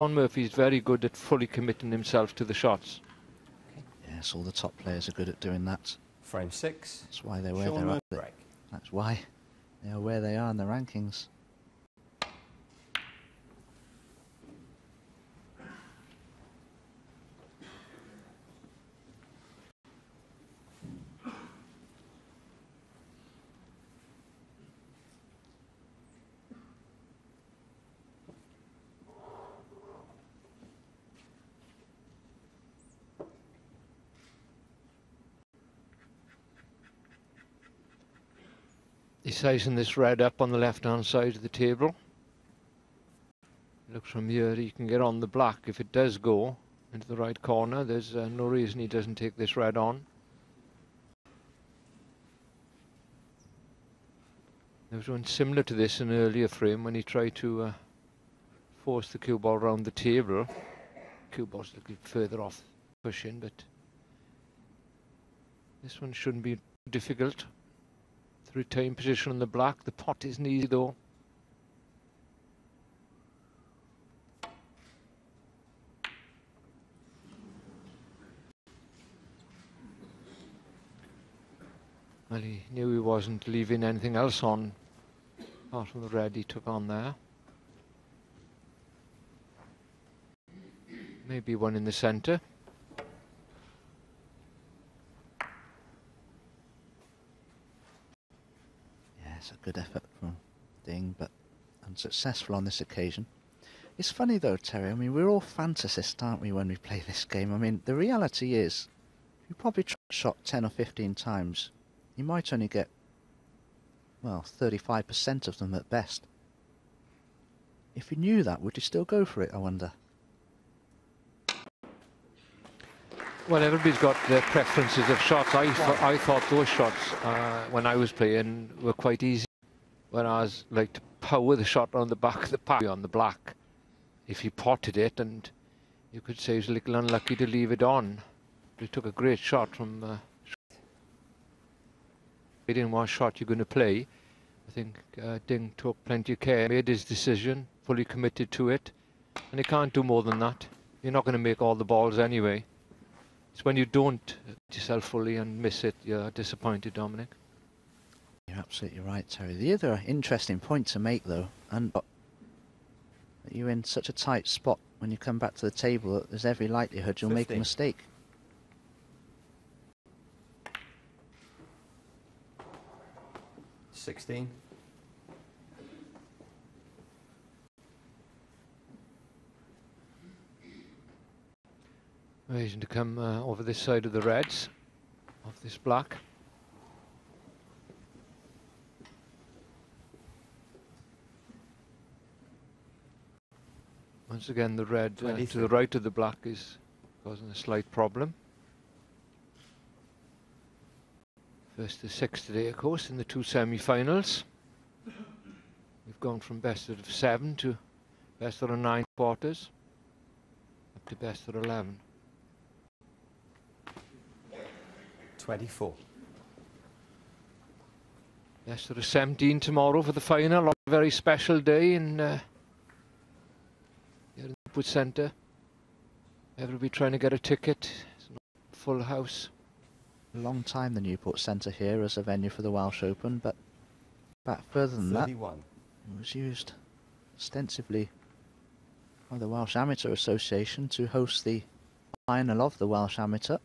Shaun Murphy's very good at fully committing himself to the shots. Yes, all the top players are good at doing that. Frame six. That's why they're where Sean they're at. That's why they are where they are in the rankings. He's sizing this red up on the left hand side of the table. Looks from here he can get on the black if it does go into the right corner. There's uh, no reason he doesn't take this red on. There was one similar to this in an earlier frame when he tried to uh, force the cue ball round the table. Cue ball's looking further off pushing, but this one shouldn't be difficult to retain position on the black. The pot isn't easy though. Well, he knew he wasn't leaving anything else on apart from the red he took on there. Maybe one in the centre. Yes, a good effort from Ding, but unsuccessful on this occasion. It's funny though, Terry. I mean, we're all fantasists, aren't we, when we play this game? I mean, the reality is, you probably shot 10 or 15 times, you might only get, well, 35% of them at best. If you knew that, would you still go for it, I wonder? Well, everybody's got their preferences of shots. I, th I thought those shots, uh, when I was playing, were quite easy. When I was like, to power the shot on the back of the pack on the black, if he potted it, and you could say he was a little unlucky to leave it on. But he took a great shot from... Uh, in what shot you're going to play. I think uh, Ding took plenty of care, made his decision, fully committed to it, and he can't do more than that. You're not going to make all the balls anyway. It's when you don't yourself fully and miss it, you're disappointed, Dominic. You're absolutely right, Terry. The other interesting point to make, though, and uh, that you're in such a tight spot when you come back to the table that there's every likelihood you'll 50. make a mistake. Sixteen. Reason to come uh, over this side of the reds, of this black. Once again, the red uh, to the right of the black is causing a slight problem. First to six today, of course, in the two semi-finals. We've gone from best of seven to best of nine quarters, up to best of 11. Twenty-four. Best of 17 tomorrow for the final. A very special day in uh, here in the Wood Centre. Everybody trying to get a ticket. It's not full house. A long time the Newport Centre here as a venue for the Welsh Open, but back further than that, it was used extensively by the Welsh Amateur Association to host the final of the Welsh Amateur.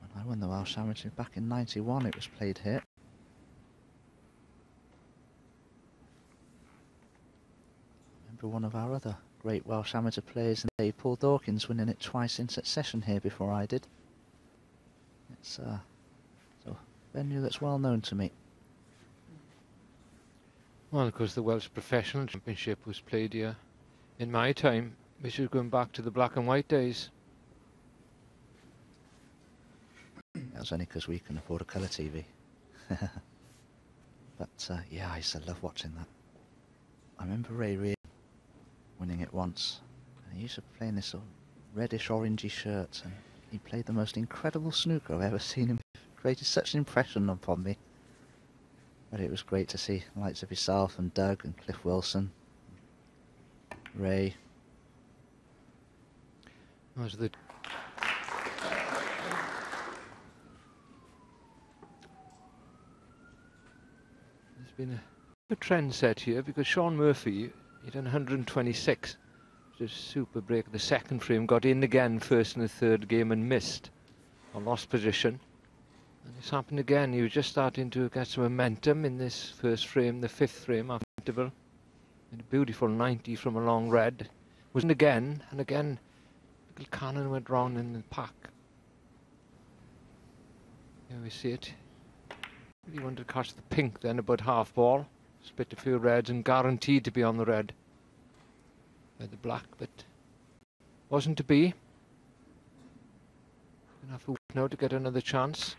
When I won the Welsh Amateur back in 91, it was played here. Remember one of our other great Welsh amateur players in the Paul Dawkins, winning it twice in succession here before I did. It's, uh, it's a venue that's well known to me. Well, of course, the Welsh Professional Championship was played here in my time, which is going back to the black and white days. That was only because we can afford a colour TV. but uh, yeah, I used to love watching that. I remember Ray Reid winning it once. And he used to play in this sort of reddish orangey shirt, and he played the most incredible snooker I've ever seen him. Created such an impression upon me. But it was great to see likes of yourself and Doug and Cliff Wilson, Ray. Was the There's been a, a trend set here because Shaun Murphy, he done 126. Just super break. The second frame got in again first in the third game and missed. I lost position. And it's happened again. He was just starting to get some momentum in this first frame, the fifth frame after interval. And a beautiful 90 from a long red. Wasn't again, and again, little cannon went round in the pack. Here we see it. Really wanted to catch the pink then about half ball. Split a few reds and guaranteed to be on the red by the black, but wasn't to be. Gonna have to wait now to get another chance.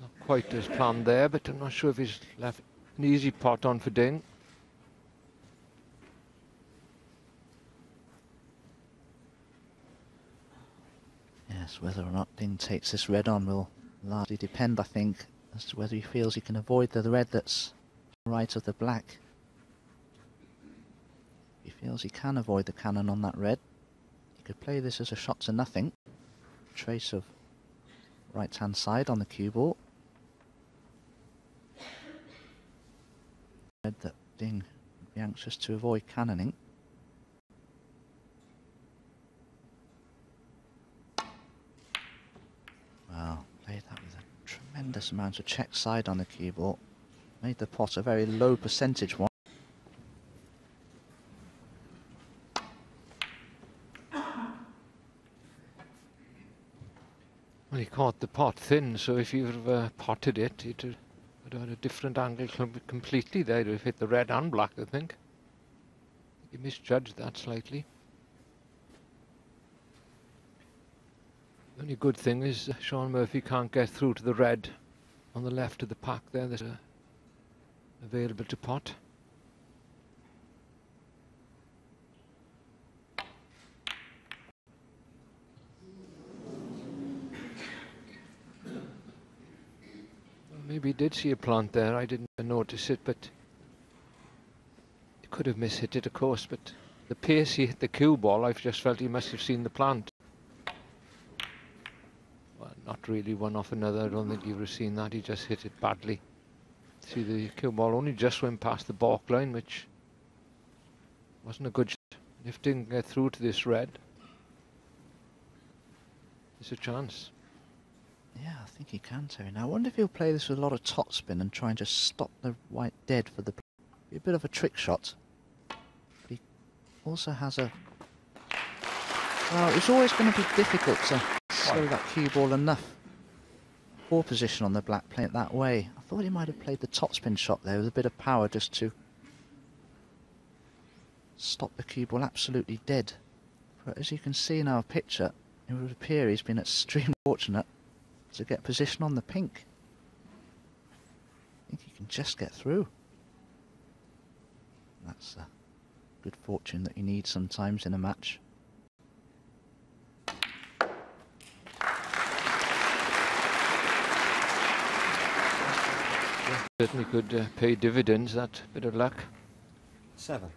Not quite as planned there, but I'm not sure if he's left an easy pot on for Ding. Yes, whether or not Ding takes this red on will largely depend, I think, as to whether he feels he can avoid the red that's right of the black. If he feels he can avoid the cannon on that red, he could play this as a shot to nothing. Trace of right hand side on the cue ball. Red that Ding would be anxious to avoid cannoning. Wow, played that with tremendous amount of check side on the ball. Made the pot a very low percentage one. Well, he caught the pot thin, so if you'd have uh, potted it, it would have had a different angle completely. It would have hit the red and black, I think. He misjudged that slightly. The only good thing is uh, Shaun Murphy can't get through to the red on the left of the pack there. There's a available to pot. Maybe did see a plant there. I didn't notice it, but he could have mishit it, of course. But the pace he hit the cue ball, I've just felt he must have seen the plant. Really one off another. I don't think would have seen that. He just hit it badly. See, the cue ball only just went past the balk line, which wasn't a good shot. If didn't get through to this red, there's a chance. Yeah, I think he can, Terry. Now, I wonder if he'll play this with a lot of topspin and try and just stop the white dead for the. Be a bit of a trick shot. But he also has a. Well, it's always going to be difficult to slow that cue ball enough. Poor position on the black, playing it that way. I thought he might have played the topspin shot there with a bit of power just to stop the cue ball absolutely dead. But as you can see in our picture, it would appear he's been extremely fortunate to get position on the pink. I think he can just get through. That's a good fortune that you need sometimes in a match. Certainly could uh, pay dividends, that bit of luck. Seven.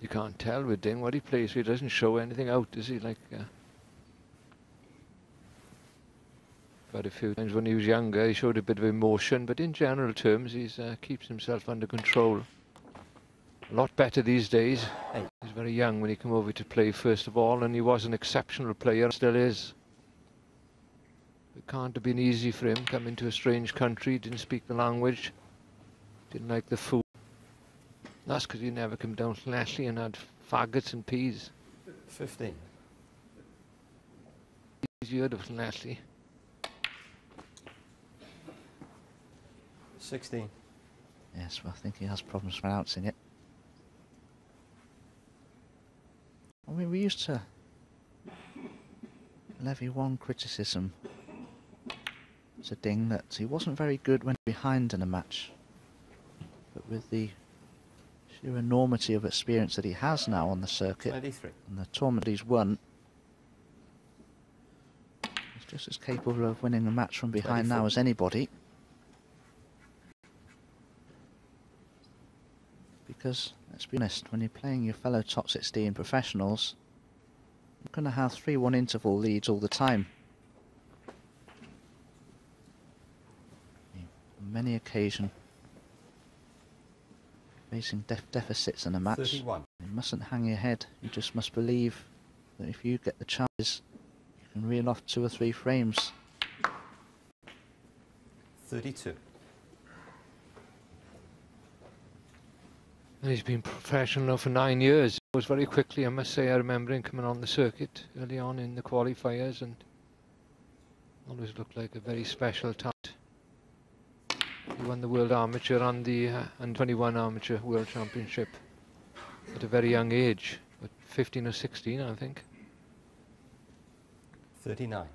You can't tell with Ding what he plays. He doesn't show anything out, does he? Like, uh, but a few times when he was younger, he showed a bit of emotion. But in general terms, he uh, keeps himself under control. A lot better these days. Eight. He's very young when he came over to play first of all, and he was an exceptional player, still is. It can't have been easy for him coming to a strange country, didn't speak the language, didn't like the food. That's because he never came down to Llanelli and had faggots and peas. Fifteen. He's heard of Llanelli. Sixteen. Yes, well, I think he has problems pronouncing it. I mean, we used to levy one criticism to Ding that he wasn't very good when behind in a match. But with the sheer enormity of experience that he has now on the circuit and the tournament he's won, he's just as capable of winning a match from behind now as anybody. Because, let's be honest, when you're playing your fellow top 16 professionals, you're going to have 3-1 interval leads all the time. On many occasions, facing def deficits in a match, 31. you mustn't hang your head. You just must believe that if you get the chances, you can reel off two or three frames. 32. He's been professional for nine years. It was very quickly, I must say. I remember him coming on the circuit early on in the qualifiers and always looked like a very special talent. Won the World Amateur and the uh, and 21 Amateur World Championship at a very young age, at 15 or 16, I think. 39.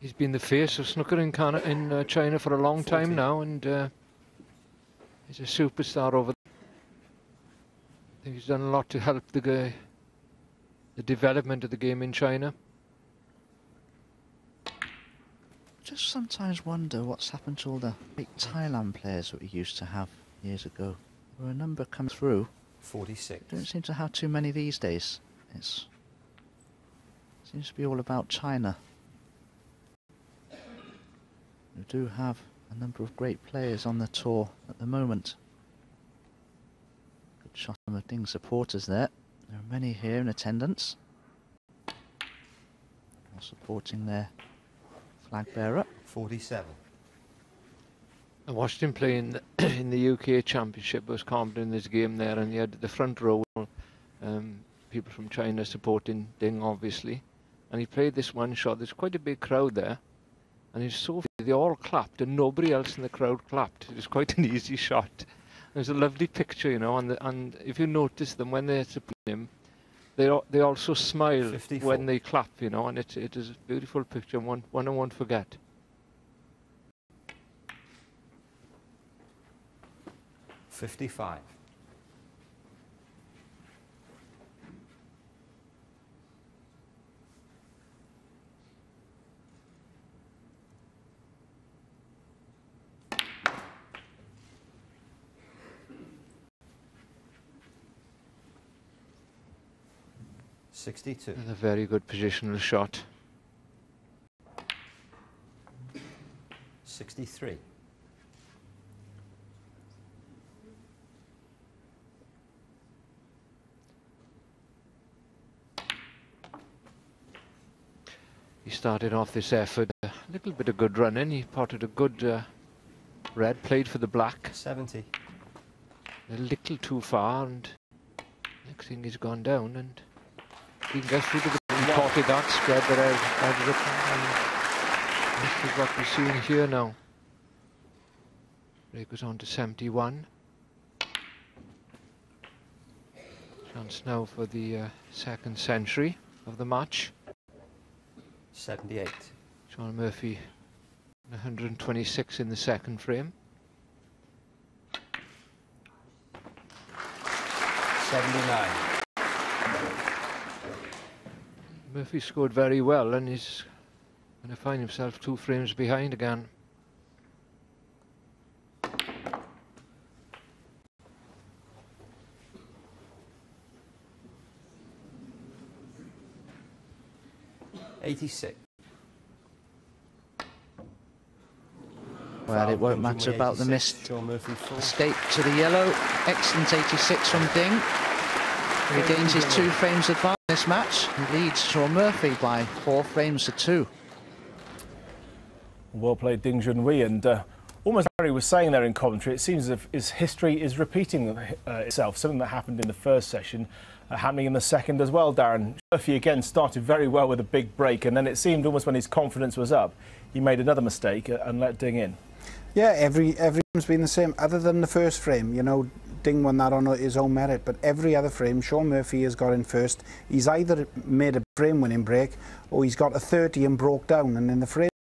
He's been the face of snooker in, in uh, China for a long time now, and uh, he's a superstar over think he's done a lot to help the guy, the development of the game in China. Just sometimes wonder what's happened to all the big Thailand players that we used to have years ago. There were a number come through. 46. Don't seem to have too many these days. It's seems to be all about China. We do have a number of great players on the tour at the moment. Good shot on the Ding supporters there. There are many here in attendance. All supporting their flag bearer. 47. I watched him play in the, in the UK Championship. I was confident in his game there, and he had the front row, um, people from China supporting Ding, obviously. And he played this one shot. There's quite a big crowd there, and he's so they all clapped, and nobody else in the crowd clapped. It was quite an easy shot. Was a lovely picture, you know. And the, and if you notice them when they're supporting him, they they also smile 54. when they clap, you know. And it it is a beautiful picture, and one one I won't forget. Fifty-five. Sixty-two. And a very good positional shot. Sixty-three. He started off this effort a little bit of good running. He potted a good uh, red, played for the black, Seventy. a little too far, and next thing he's gone down, and he can get through to the. He potted that spread that I've, I've written, and this is what we're seeing here now. Ray goes on to 71. Chance now for the uh, second century of the match. Seventy-eight. Shaun Murphy, 126 in the second frame. Seventy-nine. Murphy scored very well and he's going to find himself two frames behind again. Eighty-six. Well, it won't matter about the 86. missed Shaun Murphy full. escape to the yellow. Excellent 86 from Ding. He regains his two frames advance in this match. He leads Shaun Murphy by four frames to two. Well played, Ding Junhui. And uh, almost Harry was saying there in commentary, it seems as if his history is repeating uh, itself. Something that happened in the first session, uh, happening in the second as well, Darren. Murphy again started very well with a big break, and then it seemed almost when his confidence was up, he made another mistake uh, and let Ding in. Yeah, every every frame's been the same, other than the first frame. You know, Ding won that on his own merit, but every other frame, Shaun Murphy has got in first. He's either made a frame-winning break, or he's got a 30 and broke down. And in the frame